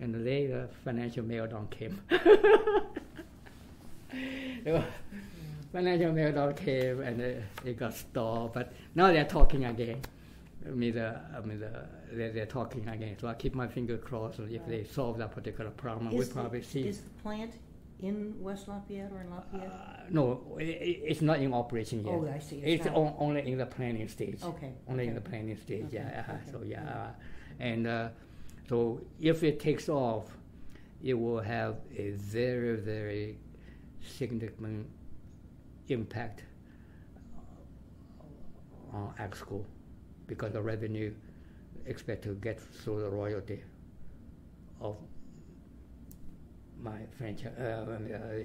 and then the financial meltdown came. When the financial meltdown came, and uh, it got stalled. But now they're talking again. I mean, the, I mean the, they're, they're talking again. So I keep my finger crossed. If they solve that particular problem, we'll Is the- probably see. Is the plant in West Lafayette or in Lafayette? Uh, no, i i- it's not in operation yet. Oh, I see. It's It's, on, only in the planning stage. Okay, Only in the planning stage. Okay, Yeah. uh-huh. okay, So yeah, yeah. uh, and uh, so if it takes off, it will have a very very significant impact on ag school because the revenue expect to get through the royalty of my franchise, uh, uh,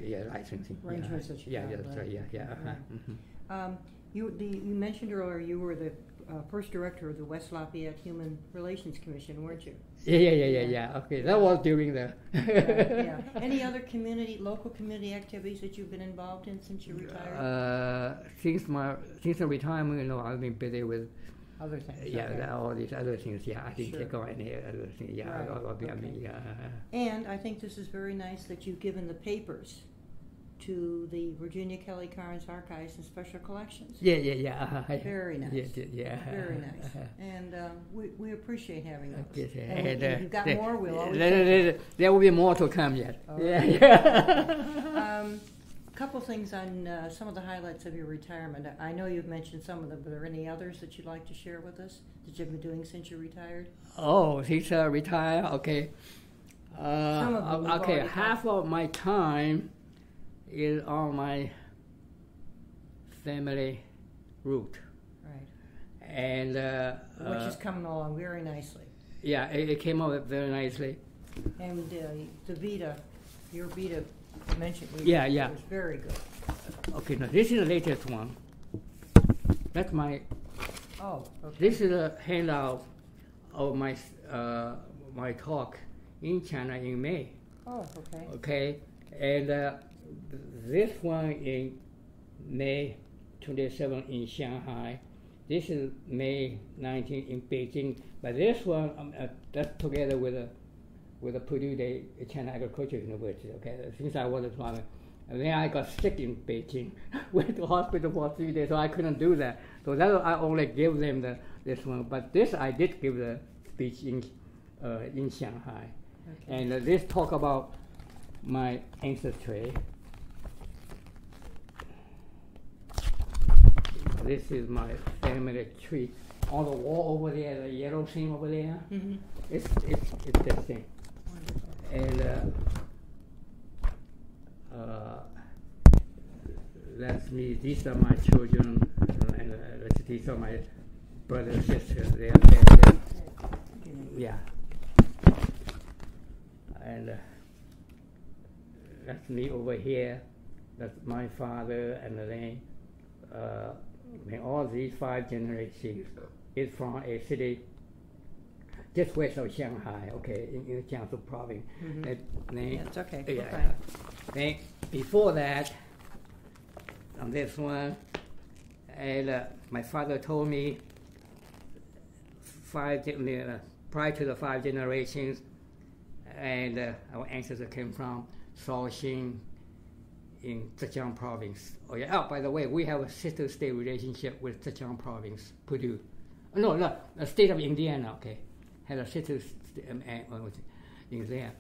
yeah, licensing. yeah. That you yeah, yeah, right. right, yeah, yeah. uh-huh, mhm. Um, you, the, you mentioned earlier you were the uh, first director of the West Lafayette Human Relations Commission, weren't you? Yeah, yeah, yeah, yeah, Yeah. yeah. Okay, that was during the. yeah. Any other community, local community activities that you've been involved in since you retired? Uh, since my since the retirement, you know, I've been busy with other things. yeah okay. all these other things. Yeah, I didn't Sure. take on any other things. Yeah, Right, I, I, I mean, okay. yeah. And I think this is very nice that you've given the papers to the Virginia Kelly Karnes Archives and Special Collections. Yeah, yeah, yeah. uh, I- Very nice. Yeah, yeah, yeah. Very nice. And um, we, we appreciate having those. Yes, uh, And we, and, uh, you've got more, we'll always there, there, there- will be more to come yet. Oh, yeah, yeah. Um, couple things on uh, some of the highlights of your retirement. I know you've mentioned some of them, but are there any others that you'd like to share with us that you've been doing since you retired? Oh, he's uh, retired. Okay. Uh, Some of them okay, half of my time is on my family route, Right. and uh, Which uh, is coming along very nicely. yeah, it, it came out very nicely. And uh, the Vita, your Vita mentioned. Yeah, yeah. It was very good. Okay, now this is the latest one. That's my. Oh, okay. This is a handout of my uh, my talk in China in May. Oh, okay. Okay, and uh, this one in May 27 in Shanghai. This is May 19 in Beijing. But this one, um, uh, that's together with a with a Purdue Day China Agricultural University. Okay, since I was a farmer. And then I got sick in Beijing, went to hospital for three days, so I couldn't do that. So that I only gave them the this one. But this I did give the speech in uh, in Shanghai. Okay. And uh, this talk about my ancestry. This is my family tree. On the wall over there, the yellow thing over there, Mhm. it's, it's, it's this thing. Wonderful. And uh, uh, that's me. These are my children, uh, and uh, these are my brothers and sisters. They are, they are, they yeah. And uh, that's me over here. That's my father, and then uh, Mean, all these five generations is from a city just west of Shanghai, okay, in, in Jiangsu province. Mhm. Then, Yeah, it's okay. Yeah. Then before that, on this one, and uh, my father told me five uh, prior to the five generations, and uh, our ancestors came from Shaoxing in Zhejiang province. Oh yeah. Oh, by the way, we have a sister state relationship with Zhejiang province, Purdue. No, no, the state of Indiana. Okay, had a sister st- um, uh, in there,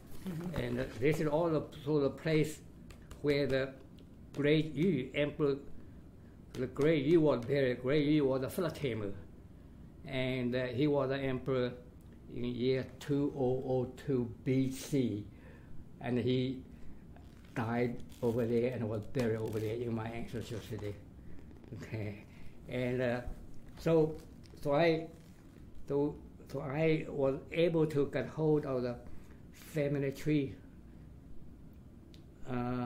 and uh, this is all the so the place where the Great Yu Emperor, the Great Yu was buried. Great Yu was a first tamer, and uh, he was the emperor in year 2002 BC, and he died over there and was buried over there in my ancestral city. Okay, and uh, so so I so so I was able to get hold of the family tree uh,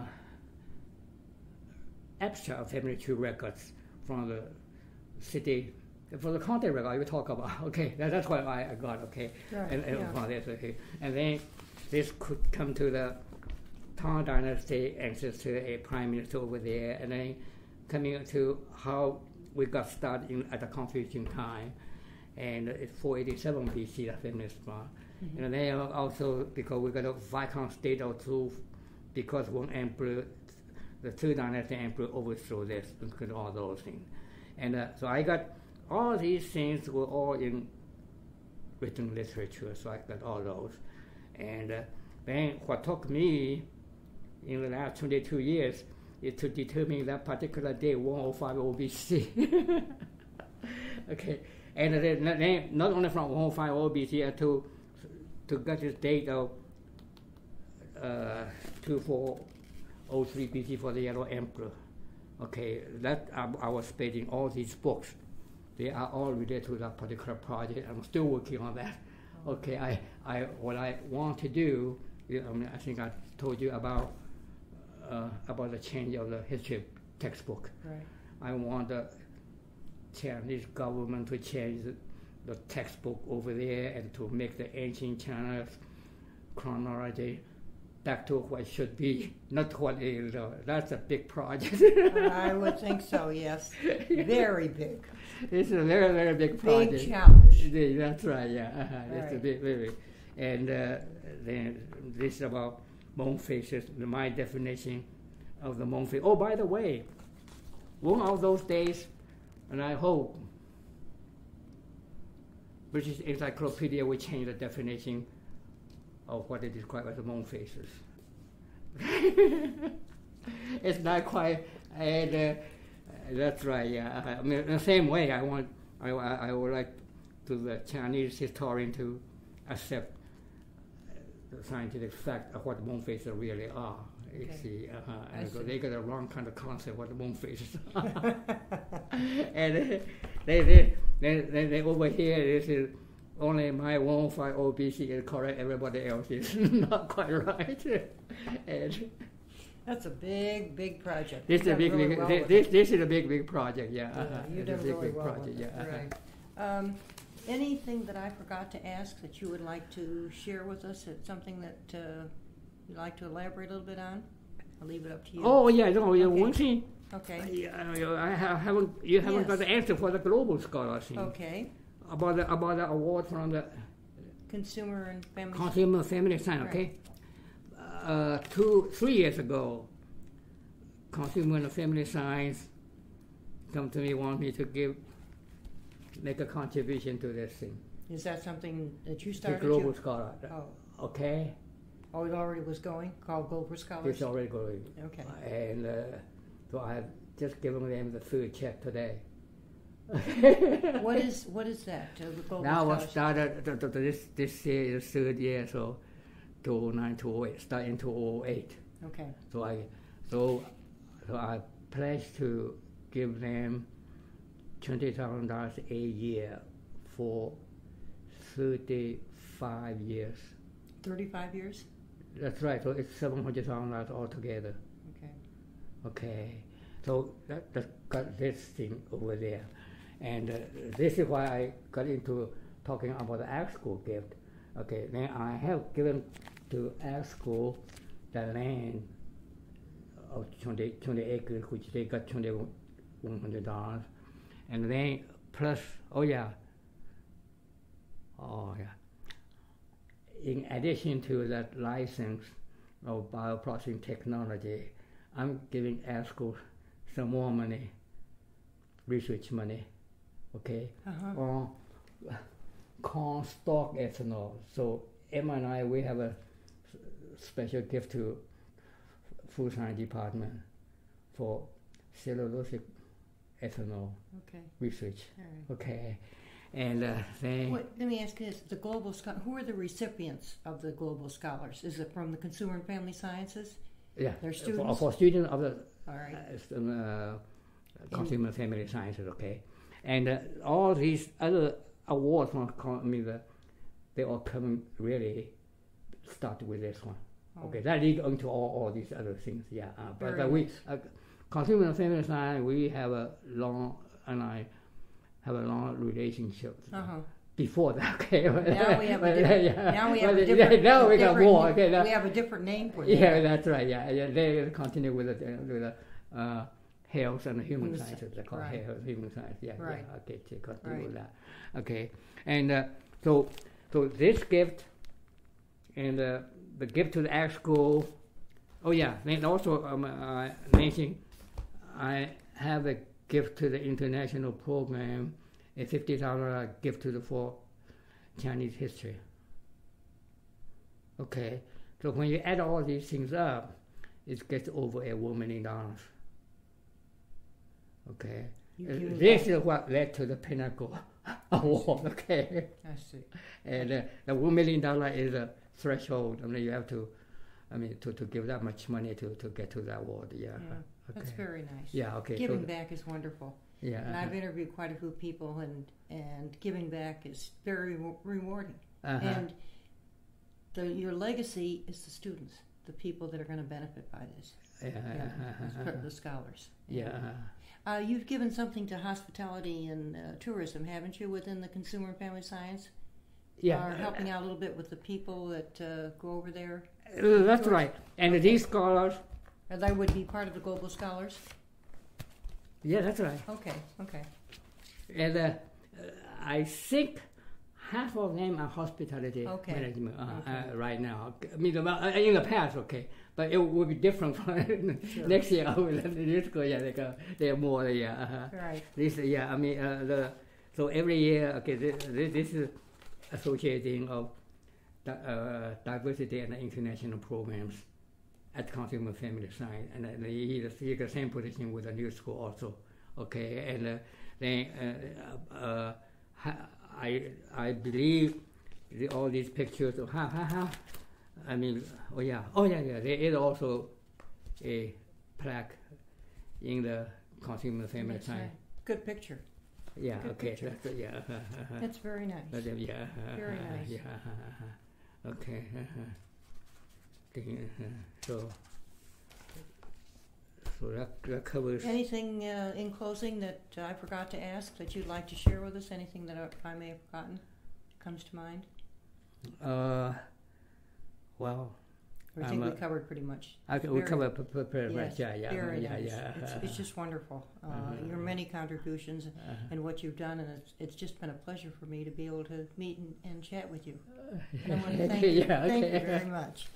abstract family tree records from the city for the county record you talk about. Okay. That, that's what I, I got okay. Right, and, and yeah. from this okay. And then this could come to the Tang Dynasty access to a prime minister over there and then coming to how we got started in, at the Confucian time and it's 487 BC the famous one Mm-hmm. and then also because we got a Viscount state or two because one emperor the two dynasty emperor overthrew this because all those things and uh, so I got all these things were all in written literature, so I got all those. And uh, then what took me in the last 22 years is to determine that particular day, 105 OBC. okay, and then, not only from 105 OBC uh, to to get this date of uh, 2403 BC for the Yellow Emperor. Okay, that I, I was spending all these books. They are all related to that particular project. I'm still working on that. Okay, I, I what I want to do. I, mean, I think I told you about uh, about the change of the history textbook. Right. I want the Chinese government to change the, the textbook over there and to make the ancient China's chronology back to what it should be, not what it is. Uh, that's a big project. I would think so, yes. Very big. it's a very, very big project. Big challenge. That's right, yeah. Uh-huh. It's a Right. big, very, and uh, then this is about moon phases, my definition of the face. Oh, by the way, one of those days, and I hope British Encyclopedia will change the definition of what they describe as the moon phases. it's not quite, and uh, that's right. Yeah, I mean, the same way, I want, I, I would like to the Chinese historian to accept the scientific fact of what moon phases really are. You Okay. see, uh-huh. And so see. they got a wrong kind of concept what the moon phases are. and uh, they, they, they, they, they over here, this is only my 105 OBC is correct, everybody else is not quite right. and That's a big, big project. this is a big, really big well this, this, this is a big, big project, yeah. Yeah, uh-huh. You've It's a big, really big well project, yeah. uh-huh. right. Um, anything that I forgot to ask that you would like to share with us? It's something that uh, you'd like to elaborate a little bit on? I'll leave it up to you. Oh yeah, no, Okay. one thing Okay, I, I ha- haven't you haven't got the answer for the global scholar thing okay. about the about the award from the Consumer and family. Consumer Family Science. Okay, uh, two three years ago, Consumer and Family Science come to me want me to give make a contribution to this thing. Is that something that you started? The global You- scholar. Oh, Okay, oh, it already was going, called Global Scholars? it's already going. Okay. And uh, so I just given them the third check today. What is, what is that, uh, Now I started th- th- th- this this year is third year, so 2009 to 08, 2008. Okay, So I so so I pledged to give them twenty thousand dollars a year for thirty five years. thirty-five years? That's right. So it's seven hundred thousand dollars altogether. Okay. Okay, so that, that got this thing over there, and uh, this is why I got into talking about the ag school gift. Okay, then I have given to ag school the land of 20, 20 acres, which they got twenty one hundred dollars, and then plus, oh yeah, oh yeah. In addition to that license of bioprocessing technology, I'm giving ag school some more money, research money, okay, Uh-huh. on corn stalk ethanol. So Emma and I, we have a special gift to food science department for cellulosic ethanol Okay, research. right. Okay, and uh, they Wait, let me ask you this: the global Scho- who are the recipients of the global scholars? Is it from the Consumer and Family Sciences? yeah They're for, students? for students of the All right. uh, uh, consumer and family sciences, okay, and uh, all these other awards I mean, the, they all come really start with this one. Oh, Okay, that lead into all, all these other things. Yeah, uh, but uh, we uh, consumer and family science we have a long and I have a long relationship Uh-huh. before that. Okay, Now we have a different. yeah, Now we have but, a different. Now we got more. Okay, now- we have a different name for that. yeah, that's right. Yeah, yeah. They continue with the with the uh, health and human Human sciences. They call right. health, human science. Yeah, Right. yeah. Okay, they continue Right. with that. Okay, and uh, so so this gift and uh, the gift to the art school. Oh yeah, And also um, uh, mention I have a gift to the international program, a fifty dollar gift to the for Chinese history. Okay, so when you add all these things up, it gets over a one million dollars. Okay, this is what led to the Pinnacle Award. Okay, I see. and uh, the one million dollar is a threshold. I mean, you have to, I mean, to, to give that much money to, to get to that award. Yeah. Yeah, That's Okay. very nice. Yeah. Okay. so Giving the- back is wonderful, yeah. and I've uh-huh. interviewed quite a few people, and and giving back is very re- rewarding. Uh-huh. And the your legacy is the students, the people that are going to benefit by this. yeah. Yeah, uh-huh, the- uh-huh. the scholars. Yeah. Uh, you've given something to hospitality and uh, tourism, haven't you, within the consumer and family science? Yeah. Or helping out a little bit with the people that uh, go over there? Uh, That's right. And these scholars, Or I would be part of the global scholars? yeah, that's right. Okay, okay. And uh, uh, I think half of them are hospitality Okay. management uh, Okay. uh, right now. I mean, well, uh, in the past, okay, but it will be different from Sure. next year. I will let this go. Yeah, they go, they're more. Yeah, uh-huh. Right. this. Yeah, I mean, uh, the so every year, okay, this, this is associating of uh, diversity and international programs at Consumer Family Science, and uh, he is he the same position with the new school also. Okay, and uh, then uh, uh, I I believe the, all these pictures of how how how. I mean, oh yeah, oh yeah, yeah. There is also a plaque in the Consumer Family That's Science. right. Good picture. Yeah, Good okay, picture. that's, yeah, That's very nice. but, uh, yeah, Very nice. Yeah, okay. Uh, uh, thing, uh, so, so that, that covers. Anything uh, in closing that I forgot to ask that you'd like to share with us? Anything that I I may have forgotten comes to mind? Uh, well, Or I think Um, we uh, covered pretty much. I we Very- cover p- p- pretty much. Yes, Yeah, yeah, very yeah, nice. yeah. It's, uh, it's just wonderful. Uh, Uh-huh. Your many contributions uh, and what you've done, and it's, it's just been a pleasure for me to be able to meet and, and chat with you. And I want to thank you. yeah, Thank you very much.